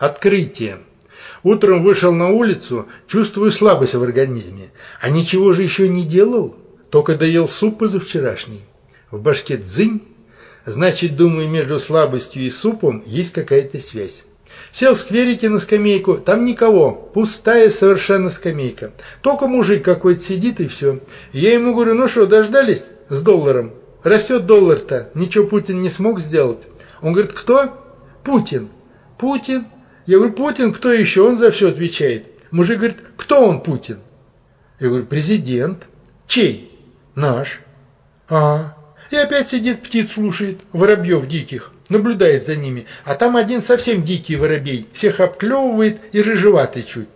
Открытие. Утром вышел на улицу, чувствую слабость в организме. А ничего же еще не делал, только доел суп позавчерашний. В башке дзынь, значит, думаю, между слабостью и супом есть какая-то связь. Сел в скверике на скамейку, там никого, пустая совершенно скамейка. Только мужик какой-то сидит и все. Я ему говорю, ну что, дождались с долларом? Растет доллар-то, ничего Путин не смог сделать. Он говорит, кто? Путин. Путин? Я говорю, Путин, кто еще? Он за все отвечает. Мужик говорит, кто он, Путин? Я говорю, президент. Чей? Наш. А, и опять сидит птиц слушает, воробьев диких, наблюдает за ними. А там один совсем дикий воробей, всех обклевывает и рыжеватый чуть.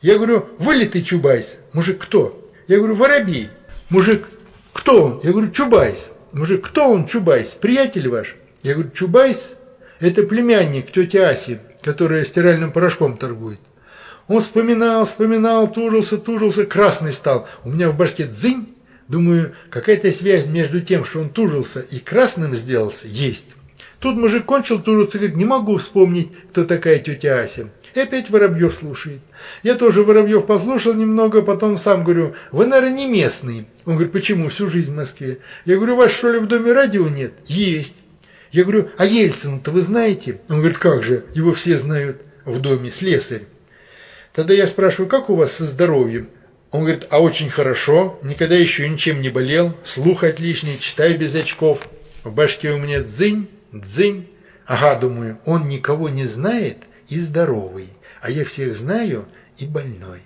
Я говорю, вылитый Чубайс. Мужик, кто? Я говорю, воробей. Мужик, кто он? Я говорю, Чубайс. Мужик, кто он, Чубайс? Приятель ваш? Я говорю, Чубайс – это племянник тети Аси, которая стиральным порошком торгует. Он вспоминал, вспоминал, тужился, тужился, красный стал. У меня в башке дзынь. Думаю, какая-то связь между тем, что он тужился и красным сделался, есть. Тут мужик кончил тужиться говорит, не могу вспомнить, кто такая тетя Ася. И опять Воробьев слушает. Я тоже Воробьев послушал немного, потом сам говорю, вы, наверное, не местный. Он говорит, почему, всю жизнь в Москве. Я говорю, у вас что ли в доме радио нет? Есть. Я говорю, а Ельцина-то вы знаете? Он говорит, как же, его все знают в доме, слесарь. Тогда я спрашиваю, как у вас со здоровьем? Он говорит, а очень хорошо, никогда еще ничем не болел, слух отличный, читаю без очков. В башке у меня дзынь, дзынь. Ага, думаю, он никого не знает и здоровый, а я всех знаю и больной.